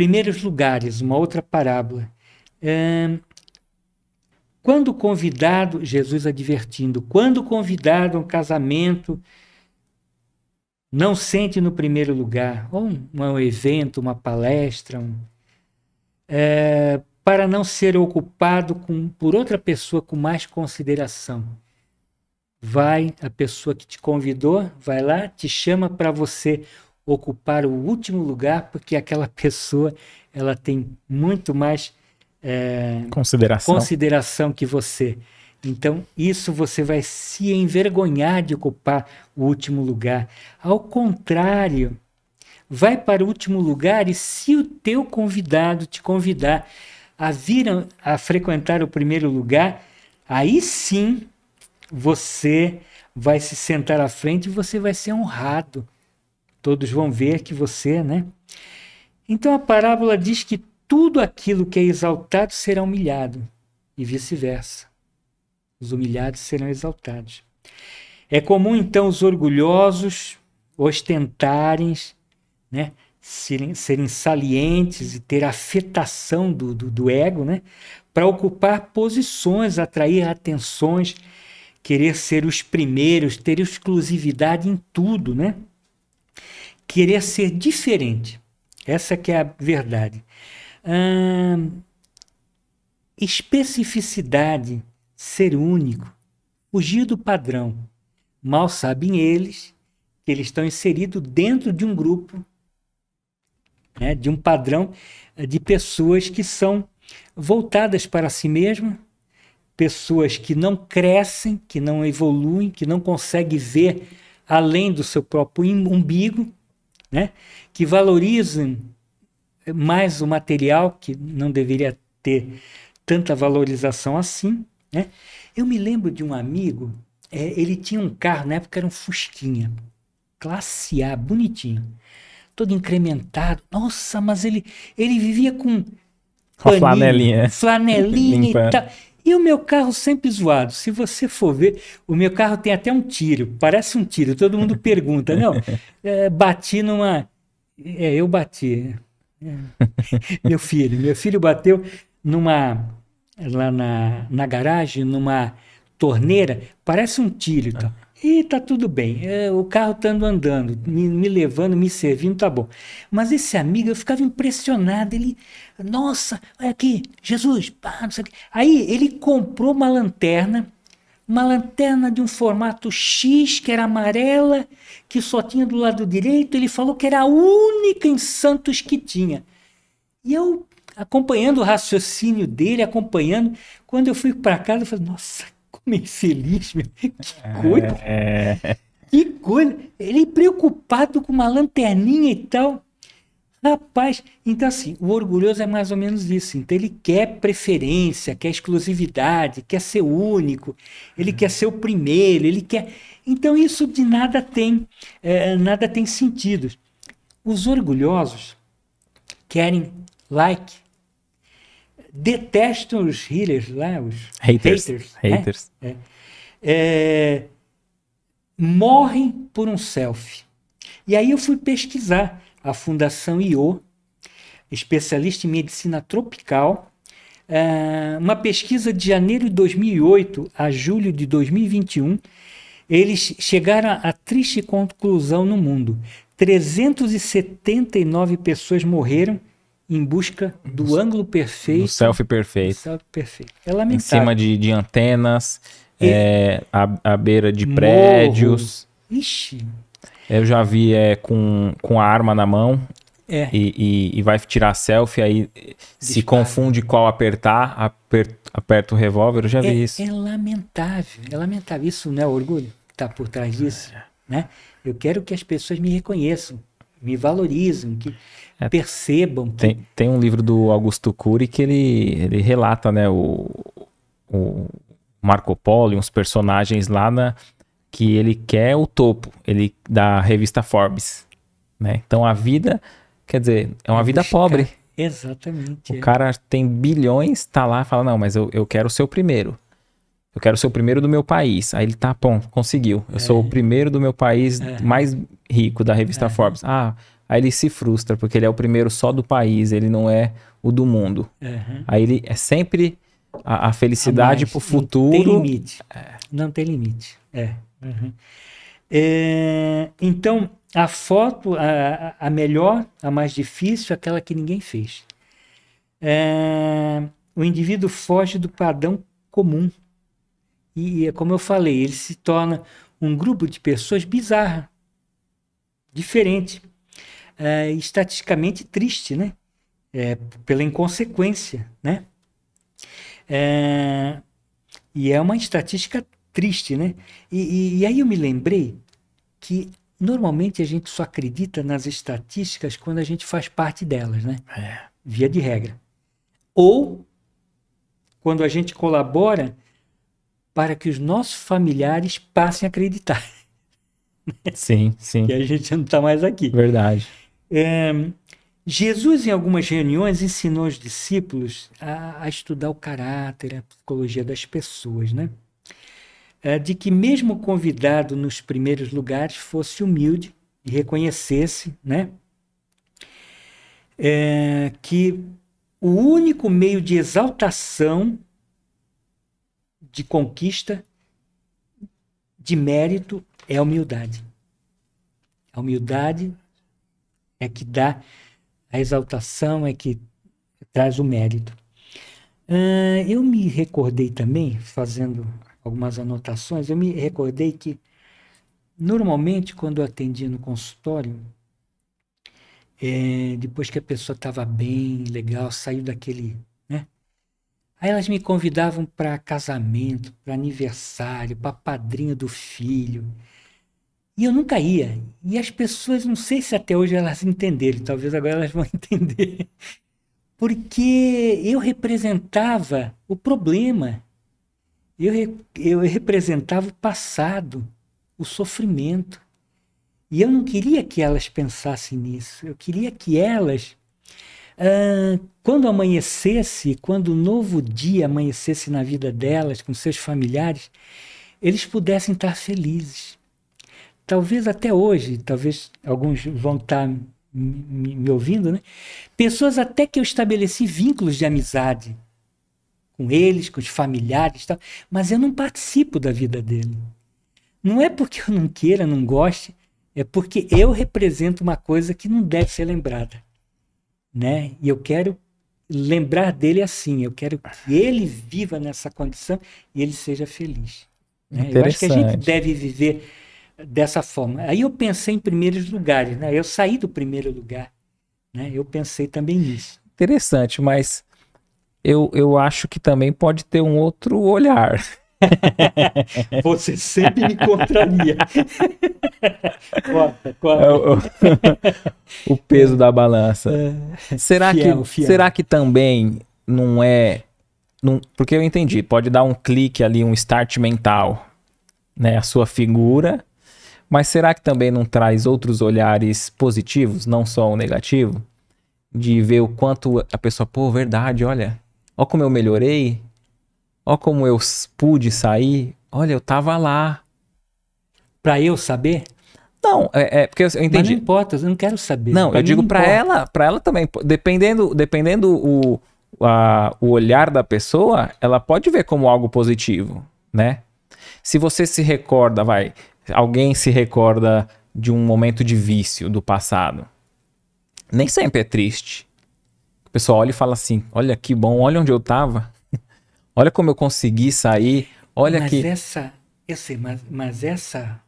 primeiros lugares, uma outra parábola. É, quando convidado, Jesus advertindo, quando convidado a um casamento, não sente no primeiro lugar, ou um, um evento, uma palestra, um, é, para não ser ocupado com, por outra pessoa com mais consideração. Vai a pessoa que te convidou, vai lá, te chama para você ocupar o último lugar, porque aquela pessoa ela tem muito mais é, consideração. consideração que você. Então, isso você vai se envergonhar de ocupar o último lugar. Ao contrário, vai para o último lugar e se o teu convidado te convidar a vir a, a frequentar o primeiro lugar, aí sim você vai se sentar à frente e você vai ser honrado. Todos vão ver que você, né? Então a parábola diz que tudo aquilo que é exaltado será humilhado e vice-versa. Os humilhados serão exaltados. É comum então os orgulhosos ostentarem, né, serem, serem salientes e ter afetação do, do, do ego, né, para ocupar posições, atrair atenções, querer ser os primeiros, ter exclusividade em tudo, né? Querer ser diferente. Essa que é a verdade. Hum, especificidade, ser único, fugir do padrão. Mal sabem eles que eles estão inseridos dentro de um grupo, né, de um padrão de pessoas que são voltadas para si mesmas, pessoas que não crescem, que não evoluem, que não conseguem ver além do seu próprio umbigo, né, que valorizam mais o material, que não deveria ter tanta valorização assim. Né? Eu me lembro de um amigo, é, ele tinha um carro, na época era um Fusquinha, classe A, bonitinho, todo incrementado. Nossa, mas ele, ele vivia com. Paninho, flanelinha. Flanelinha e tal. E o meu carro sempre zoado. Se você for ver, o meu carro tem até um tiro, parece um tiro. Todo mundo pergunta, não? É, bati numa. É, eu bati. É. meu filho, meu filho bateu numa lá na, na garagem, numa torneira, parece um tiro, tá? E tá tudo bem, é, o carro tá andando, me, me, levando, me servindo, tá bom. Mas esse amigo, eu ficava impressionado, ele, nossa, olha aqui, Jesus, pá, não sei o quê. Aí ele comprou uma lanterna, uma lanterna de um formato X, que era amarela, que só tinha do lado direito. Ele falou que era a única em Santos que tinha. E eu, acompanhando o raciocínio dele, acompanhando, quando eu fui para casa, eu falei, nossa, é feliz, meu. que coisa. É... Que coisa. Ele preocupado com uma lanterninha e tal. Rapaz, então assim, o orgulhoso é mais ou menos isso. Então ele quer preferência, quer exclusividade, quer ser único, ele quer ser o primeiro, ele quer. Então isso de nada tem, é, nada tem sentido. Os orgulhosos querem like, detestam os healers lá, os haters, haters, né? haters. É, é, morrem por um selfie. E aí eu fui pesquisar a Fundação IO, especialista em medicina tropical, é, uma pesquisa de janeiro de 2008 a julho de 2021, eles chegaram à triste conclusão no mundo. 379 pessoas morreram em busca do ângulo perfeito. Do selfie perfeito. selfie perfeito. É lamentável. Em cima de, de antenas, é, à, à beira de prédios. Ixi. Eu já vi é, com, com a arma na mão. É. E, e, e vai tirar selfie, aí Dispara. se confunde qual apertar, aperta, aperta o revólver, eu já vi é, isso. É lamentável, é lamentável. Isso não é orgulho que está por trás disso, né? Eu quero que as pessoas me reconheçam, me valorizem, que é, percebam. Que... Tem, tem um livro do Augusto Cury que ele, ele relata, né, o, o Marco Polo e uns personagens lá na que ele quer o topo, ele da revista Forbes, né? Então a vida, quer dizer, é uma vida pobre. Exatamente. O é. cara tem bilhões, tá lá, fala não, mas eu, eu quero ser o primeiro. Eu quero ser o primeiro do meu país. Aí ele tá, bom, conseguiu. Eu é. sou o primeiro do meu país é. mais rico da revista é. Forbes. Ah, Aí ele se frustra, porque ele é o primeiro só do país, ele não é o do mundo. Uhum. Aí ele é sempre a, a felicidade para o futuro. Não tem limite. É. Não tem limite. É. Uhum. é. Então, a foto, a, a melhor, a mais difícil, aquela que ninguém fez. É, o indivíduo foge do padrão comum. E, como eu falei, ele se torna um grupo de pessoas bizarra, diferente, é, estatisticamente triste, né? É, pela inconsequência, né? É, e é uma estatística triste, né? E, e, e, aí eu me lembrei que normalmente a gente só acredita nas estatísticas quando a gente faz parte delas, né? É. Via de regra. Ou quando a gente colabora para que os nossos familiares passem a acreditar. Sim, sim. que a gente não está mais aqui. Verdade. É, Jesus, em algumas reuniões, ensinou os discípulos a, a estudar o caráter, a psicologia das pessoas, né? É, de que mesmo convidado nos primeiros lugares fosse humilde e reconhecesse, né? É, que o único meio de exaltação, de conquista, de mérito é a humildade. A humildade é que dá a exaltação, é que traz o mérito. Uh, eu me recordei também, fazendo algumas anotações, eu me recordei que normalmente quando eu atendia no consultório, é, depois que a pessoa estava bem, legal, saiu daquele. Aí elas me convidavam para casamento, para aniversário, para padrinho do filho. E eu nunca ia. E as pessoas, não sei se até hoje elas entenderam, talvez agora elas vão entender. Porque eu representava o problema. Eu, eu representava o passado, o sofrimento. E eu não queria que elas pensassem nisso. Eu queria que elas, quando amanhecesse, quando o novo dia amanhecesse na vida delas, com seus familiares, eles pudessem estar felizes. Talvez até hoje, talvez alguns vão estar me, me ouvindo, né? Pessoas até que eu estabeleci vínculos de amizade com eles, com os familiares, tal, mas eu não participo da vida dele. Não é porque eu não queira, não goste, é porque eu represento uma coisa que não deve ser lembrada, né? E eu quero lembrar dele assim, eu quero que ele viva nessa condição e ele seja feliz. Né? Eu acho que a gente deve viver dessa forma. Aí eu pensei em primeiros lugares, né? Eu saí do primeiro lugar, né? Eu pensei também nisso. Interessante, mas eu, eu acho que também pode ter um outro olhar. Você sempre me contraria. corta, corta. É o, o, peso da balança. É, será, fiel, que, fiel. será que também não é. Não, porque eu entendi, pode dar um clique ali, um start mental, né? A sua figura. Mas será que também não traz outros olhares positivos, não só o negativo? De ver o quanto a pessoa, pô, verdade, olha, ó como eu melhorei, Ó como eu pude sair. Olha, eu tava lá. Pra eu saber? Não, é, é porque eu entendi. Mas não importa, eu não quero saber. Não, pra eu digo para ela, para ela também, dependendo, dependendo o, a, o olhar da pessoa, ela pode ver como algo positivo, né? Se você se recorda, vai, alguém se recorda de um momento de vício do passado, nem sempre é triste. O pessoal olha e fala assim: olha que bom, olha onde eu tava. Olha como eu consegui sair. Olha mas que. Essa, eu sei, mas, mas essa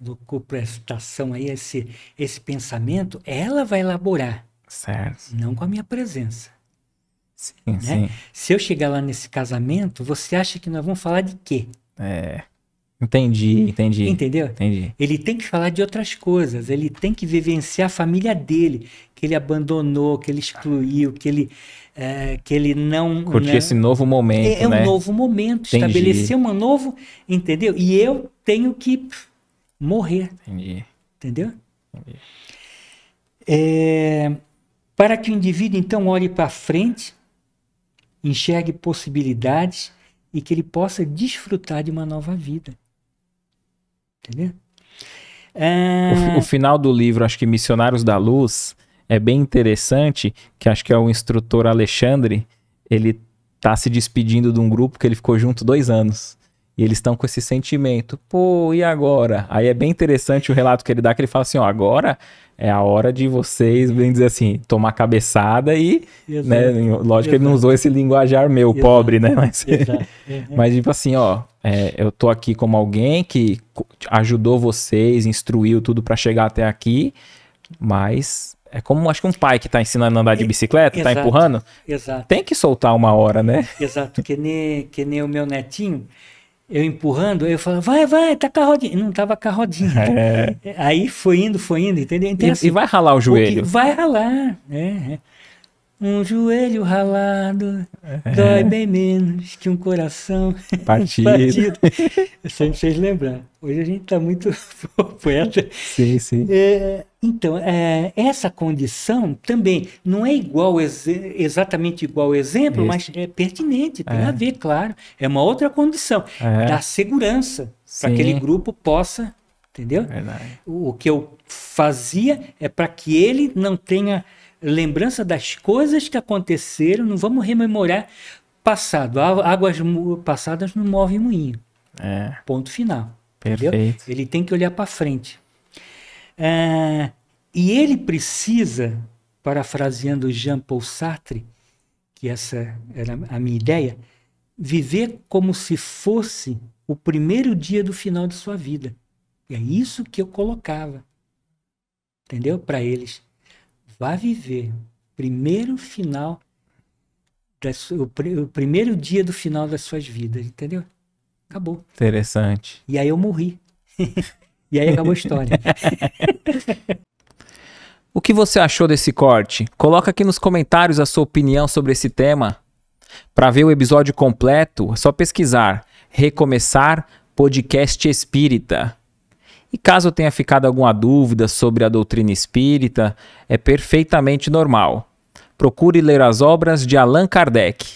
locuprestação aí, esse, esse pensamento, ela vai elaborar. Certo. Não com a minha presença. Sim, né? sim. Se eu chegar lá nesse casamento, você acha que nós vamos falar de quê? É. Entendi, entendi. Entendeu? Entendi. Ele tem que falar de outras coisas, ele tem que vivenciar a família dele, que ele abandonou, que ele excluiu, que ele, é, que ele não. Curtir né? esse novo momento. É, é né? um novo momento, entendi. estabelecer um novo. Entendeu? E eu tenho que morrer. Entendi. Entendeu? Entendi. É, para que o indivíduo então olhe para frente, enxergue possibilidades e que ele possa desfrutar de uma nova vida. Entendeu? É... O, o, final do livro, acho que Missionários da Luz, é bem interessante, que acho que é o instrutor Alexandre, ele tá se despedindo de um grupo que ele ficou junto dois anos. E eles estão com esse sentimento, pô, e agora? Aí é bem interessante o relato que ele dá, que ele fala assim, ó, agora é a hora de vocês, bem dizer assim, tomar cabeçada e, Exato. né, lógico que ele não usou esse linguajar meu, Exato. pobre, né, mas, uhum. mas tipo assim, ó, é, eu tô aqui como alguém que ajudou vocês, instruiu tudo para chegar até aqui, mas é como acho que um pai que tá ensinando a andar de bicicleta, tá empurrando, Exato. tem que soltar uma hora, né? Exato, que nem, que nem o meu netinho, eu empurrando, eu falava, vai, vai, tá com a rodinha. Não tava com a rodinha. É. Aí foi indo, foi indo, entendeu? Então, e, assim, e, vai ralar o joelho. vai ralar, é, é. Um joelho ralado é. dói bem menos que um coração partido. partido. Sempre vocês lembrar. Hoje a gente está muito poeta. Sim, sim. É, então, é, essa condição também não é igual, ex exatamente igual ao exemplo, Isso. mas é pertinente, tem é. a ver, claro. É uma outra condição é. da segurança para aquele grupo possa, entendeu? Verdade. O que eu fazia é para que ele não tenha lembrança das coisas que aconteceram, não vamos rememorar passado. Águas passadas não movem moinho. É. Ponto final. Perfeito. Entendeu? Ele tem que olhar para frente. É, e ele precisa, parafraseando Jean-Paul Sartre, que essa era a minha ideia, viver como se fosse o primeiro dia do final de sua vida. E é isso que eu colocava. Entendeu? Para eles vá viver primeiro final das, o, o, primeiro dia do final das suas vidas, entendeu? Acabou. Interessante. E aí eu morri. e aí acabou a história. o que você achou desse corte? Coloca aqui nos comentários a sua opinião sobre esse tema. Para ver o episódio completo, é só pesquisar Recomeçar Podcast Espírita. E caso tenha ficado alguma dúvida sobre a doutrina espírita, é perfeitamente normal. Procure ler as obras de Allan Kardec.